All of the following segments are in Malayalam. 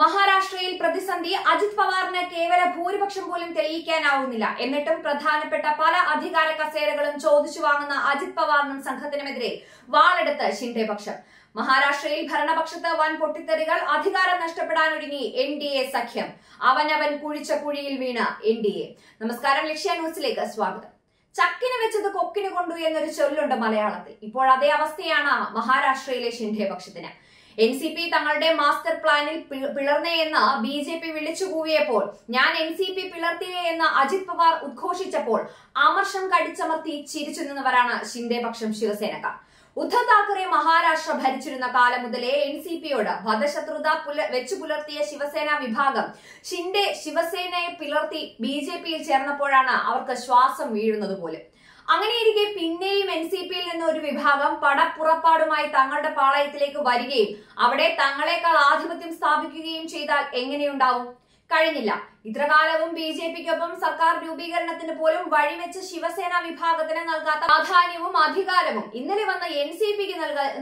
മഹാരാഷ്ട്രയിൽ പ്രതിസന്ധി അജിത് പവാറിന് കേവല ഭൂരിപക്ഷം പോലും തെളിയിക്കാനാവുന്നില്ല. എന്നിട്ടും പ്രധാനപ്പെട്ട പല അധികാര കസേരകളും ചോദിച്ചു വാങ്ങുന്ന അജിത് പവാറിനും സംഘത്തിനുമെതിരെ വാളെടുത്ത് ഷിൻഡെ പക്ഷം. മഹാരാഷ്ട്രയിൽ ഭരണപക്ഷത്ത് വൻ പൊട്ടിത്തെറികൾ അധികാരം നഷ്ടപ്പെടാനൊരുങ്ങി എൻ ഡി എ സഖ്യം. അവനവൻ കുഴിച്ച കുഴിയിൽ വീണ എൻ ഡി എ. നമസ്കാരം ലക്ഷ്യ ന്യൂസിലേക്ക് സ്വാഗതം. ചക്കിന് വെച്ചത് കൊക്കിന് കൊണ്ടു എന്നൊരു ചൊല്ലുണ്ട് മലയാളത്തിൽ. ഇപ്പോൾ അതേ അവസ്ഥയാണ് മഹാരാഷ്ട്രയിലെ ഷിൻഡെ പക്ഷത്തിന്. എൻ സി പി തങ്ങളുടെ മാസ്റ്റർ പ്ലാനിൽ പിളർന്നേ എന്ന് ബി ജെ പി വിളിച്ചു കൂവിയപ്പോൾ ഞാൻ എൻ സി പി പിളർത്തിയേ എന്ന് അജിത് പവാർ ഉദ്ഘോഷിച്ചപ്പോൾ അമർഷം കടിച്ചമർത്തി ചിരിച്ചു നിന്നവരാണ് ഷിൻഡെ പക്ഷം ശിവസേനക്കാർ. ഉദ്ധവ് താക്കറെ മഹാരാഷ്ട്ര ഭരിച്ചിരുന്ന കാലം മുതലേ എൻ സി പിയോട് വധശത്രുത വെച്ചു പുലർത്തിയ ശിവസേന വിഭാഗം ഷിൻഡെ ശിവസേനയെ പിളർത്തി ബി ജെ പിയിൽ ചേർന്നപ്പോഴാണ് അവർക്ക് ശ്വാസം വീഴുന്നത് പോലും. അങ്ങനെയിരിക്കെ പിന്നെയും എൻ സി പിയിൽ നിന്ന് ഒരു വിഭാഗം പടപ്പുറപ്പാടുമായി തങ്ങളുടെ പാളയത്തിലേക്ക് വരികയും അവിടെ തങ്ങളെക്കാൾ ആധിപത്യം സ്ഥാപിക്കുകയും ചെയ്താൽ എങ്ങനെയുണ്ടാവും? കഴിഞ്ഞില്ല. ഇത്രകാലവും ബി ജെ പിക്കൊപ്പം സർക്കാർ രൂപീകരണത്തിന് പോലും വഴിവെച്ച് ശിവസേന വിഭാഗത്തിന് നൽകാത്ത പ്രാധാന്യവും അധികാരവും ഇന്നലെ വന്ന എൻ സി പിക്ക്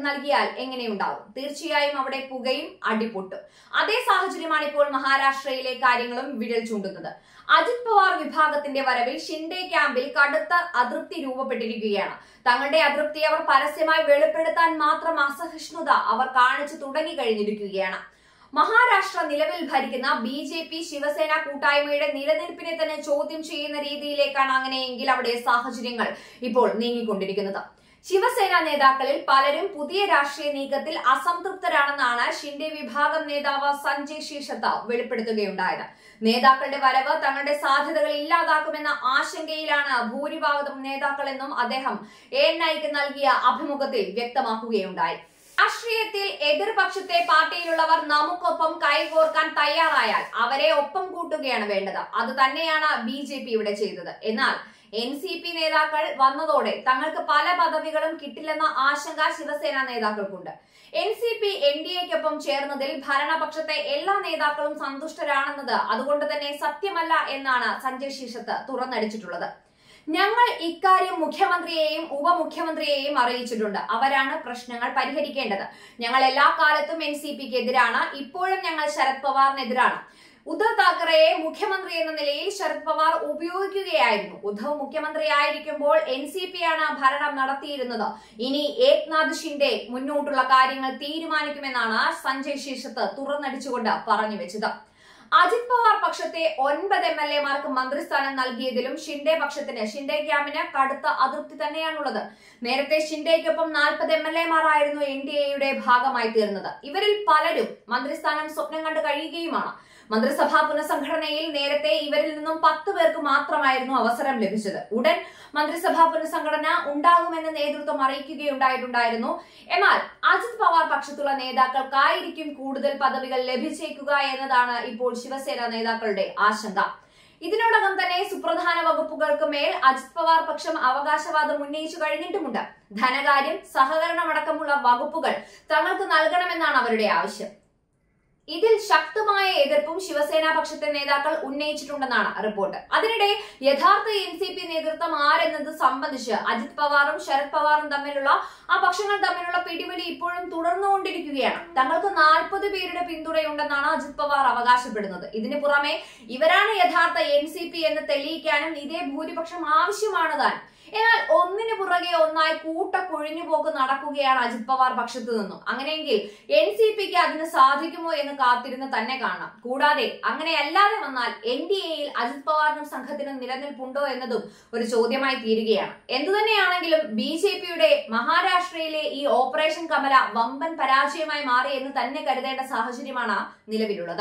നൽകിയാൽ എങ്ങനെയുണ്ടാവും? തീർച്ചയായും അവിടെ പുകയും അടിപൊട്ടും. അതേ സാഹചര്യമാണ് ഇപ്പോൾ മഹാരാഷ്ട്രയിലെ കാര്യങ്ങളും വിരൽ ചൂണ്ടുന്നത്. അജിത് പവാർ വിഭാഗത്തിന്റെ വരവിൽ ഷിൻഡെ ക്യാമ്പിൽ കടുത്ത അതൃപ്തി രൂപപ്പെട്ടിരിക്കുകയാണ്. തങ്ങളുടെ അതൃപ്തി അവർ പരസ്യമായി വെളിപ്പെടുത്താൻ മാത്രം അസഹിഷ്ണുത അവർ കാണിച്ചു തുടങ്ങി കഴിഞ്ഞിരിക്കുകയാണ് മഹാരാഷ്ട്ര നിലവിൽ ഭരിക്കുന്ന ബി ജെ പി ശിവസേന കൂട്ടായ്മയുടെ നിലനിൽപ്പിനെ തന്നെ ചോദ്യം ചെയ്യുന്ന രീതിയിലേക്കാണ് അങ്ങനെയെങ്കിൽ അവിടെ സാഹചര്യങ്ങൾ ഇപ്പോൾ നീങ്ങിക്കൊണ്ടിരിക്കുന്നത്. ശിവസേന നേതാക്കളിൽ പലരും പുതിയ രാഷ്ട്രീയ നീക്കത്തിൽ അസംതൃപ്തരാണെന്നാണ് ഷിൻഡെ വിഭാഗം നേതാവ് സഞ്ജയ് ശീഷത്ത വെളിപ്പെടുത്തുകയുണ്ടായത്. നേതാക്കളുടെ വരവ് തങ്ങളുടെ സാധ്യതകൾ ഇല്ലാതാക്കുമെന്ന ആശങ്കയിലാണ് ഭൂരിഭാഗം നേതാക്കളെന്നും അദ്ദേഹം എ നൽകിയ അഭിമുഖത്തിൽ വ്യക്തമാക്കുകയുണ്ടായി. രാഷ്ട്രീയത്തിൽ എതിർപക്ഷത്തെ പാർട്ടിയിലുള്ളവർ നമുക്കൊപ്പം കൈകോർക്കാൻ തയ്യാറായാൽ അവരെ ഒപ്പം കൂട്ടുകയാണ് വേണ്ടത്. അത് തന്നെയാണ് ബി ജെ പി ഇവിടെ ചെയ്തത്. എന്നാൽ എൻ സി പി നേതാക്കൾ വന്നതോടെ തങ്ങൾക്ക് പല പദവികളും കിട്ടില്ലെന്ന ആശങ്ക Shiv Sena നേതാക്കൾക്കുണ്ട്. N C P N D എക്കൊപ്പം ചേർന്നതിൽ ഭരണപക്ഷത്തെ എല്ലാ നേതാക്കളും സന്തുഷ്ടരാണെന്നത് അതുകൊണ്ട് തന്നെ സത്യമല്ല എന്നാണ് സഞ്ജയ് ശീഷത്ത് തുറന്നടിച്ചിട്ടുള്ളത്. ഞങ്ങൾ ഇക്കാര്യം മുഖ്യമന്ത്രിയെയും ഉപമുഖ്യമന്ത്രിയെയും അറിയിച്ചിട്ടുണ്ട്. അവരാണ് പ്രശ്നങ്ങൾ പരിഹരിക്കേണ്ടത്. ഞങ്ങൾ എല്ലാ കാലത്തും എൻ സി പിക്ക് എതിരാണ് ഇപ്പോഴും ഞങ്ങൾ ശരത് പവാറിനെതിരാണ്. ഉദ്ധവ് താക്കറെയെ മുഖ്യമന്ത്രി എന്ന നിലയിൽ ശരത് പവാർ ഉപയോഗിക്കുകയായിരുന്നു. ഉദ്ധവ് മുഖ്യമന്ത്രി ആയിരിക്കുമ്പോൾ എൻ സി പി ആണ് ഭരണം നടത്തിയിരുന്നത്. ഇനി ഏക്നാഥ് ഷിൻഡെ മുന്നോട്ടുള്ള കാര്യങ്ങൾ തീരുമാനിക്കുമെന്നാണ് സഞ്ജയ് ശേഷത്ത് തുറന്നടിച്ചുകൊണ്ട് പറഞ്ഞു വെച്ചത്. അജിത് പവാർ പക്ഷത്തെ ഒൻപത് എം എൽ എമാർക്ക് മന്ത്രിസ്ഥാനം നൽകിയതിലും ഷിൻഡെ പക്ഷത്തിന് ഷിൻഡെ ക്യാമ്പിന് കടുത്ത അതൃപ്തി തന്നെയാണുള്ളത്. നേരത്തെ ഷിൻഡെയ്ക്കൊപ്പം നാൽപ്പത് എം എൽ എമാരായിരുന്നു എൻ ഡി എയുടെ ഭാഗമായി തീർന്നത് ഇവരിൽ പലരും മന്ത്രിസ്ഥാനം സ്വപ്നം കണ്ട് കഴിയുകയുമാണ്. മന്ത്രിസഭാ പുനഃസംഘടനയിൽ നേരത്തെ ഇവരിൽ നിന്നും പത്ത് പേർക്ക് മാത്രമായിരുന്നു അവസരം ലഭിച്ചത്. ഉടൻ മന്ത്രിസഭാ പുനഃസംഘടന ഉണ്ടാകുമെന്ന് നേതൃത്വം അറിയിക്കുകയുണ്ടായിട്ടുണ്ടായിരുന്നു. എന്നാൽ അജിത് പവാർ പക്ഷത്തുള്ള നേതാക്കൾക്കായിരിക്കും കൂടുതൽ പദവികൾ ലഭിച്ചേക്കുക എന്നതാണ് ഇപ്പോൾ ശിവസേന നേതാക്കളുടെ ആശങ്ക. ഇതിനോടകം തന്നെ സുപ്രധാന വകുപ്പുകൾക്ക് മേൽ അജിത് പവാർ പക്ഷം അവകാശവാദം ഉന്നയിച്ചു കഴിഞ്ഞിട്ടുമുണ്ട്. ധനകാര്യം സഹകരണമടക്കമുള്ള വകുപ്പുകൾ തങ്ങൾക്ക് നൽകണമെന്നാണ് അവരുടെ ആവശ്യം. ഇതിൽ ശക്തമായ എതിർപ്പും ശിവസേന പക്ഷത്തെ നേതാക്കൾ ഉന്നയിച്ചിട്ടുണ്ടെന്നാണ് റിപ്പോർട്ട്. അതിനിടെ യഥാർത്ഥ എൻ സി പി നേതൃത്വം ആരെന്നത് സംബന്ധിച്ച് അജിത് പവാറും ശരത് പവാറും തമ്മിലുള്ള ആ പക്ഷങ്ങൾ തമ്മിലുള്ള പിടിവലി ഇപ്പോഴും തുടർന്നുകൊണ്ടിരിക്കുകയാണ്. തങ്ങൾക്ക് നാൽപ്പത് പേരുടെ പിന്തുണയുണ്ടെന്നാണ് അജിത് പവാർ അവകാശപ്പെടുന്നത്. ഇതിനു പുറമെ ഇവരാണ് യഥാർത്ഥ എൻ സി പി എന്ന് തെളിയിക്കാനും ഇതേ ഭൂരിപക്ഷം ആവശ്യമാണ് താൻ പുറകെ ഒന്നായി കൂട്ട കൊഴിഞ്ഞുപോക്ക് നടക്കുകയാണ് അജിത് പവാർ പക്ഷത്തു നിന്നും. അങ്ങനെയെങ്കിൽ എൻ സി പിക്ക് അതിന് സാധിക്കുമോ എന്ന് കാത്തിരുന്ന് തന്നെ കാണാം കൂടാതെ അങ്ങനെയല്ലാതെ വന്നാൽ എൻ ഡി എയിൽ അജിത് പവാറിനും സംഘത്തിനും നിലനിൽപ്പുണ്ടോ എന്നതും ഒരു ചോദ്യമായി തീരുകയാണ്. എന്തുതന്നെയാണെങ്കിലും ബി ജെ പിയുടെ മഹാരാഷ്ട്രയിലെ ഈ ഓപ്പറേഷൻ കമല വമ്പൻ പരാജയമായി മാറി എന്ന് തന്നെ കരുതേണ്ട സാഹചര്യമാണ് നിലവിലുള്ളത്.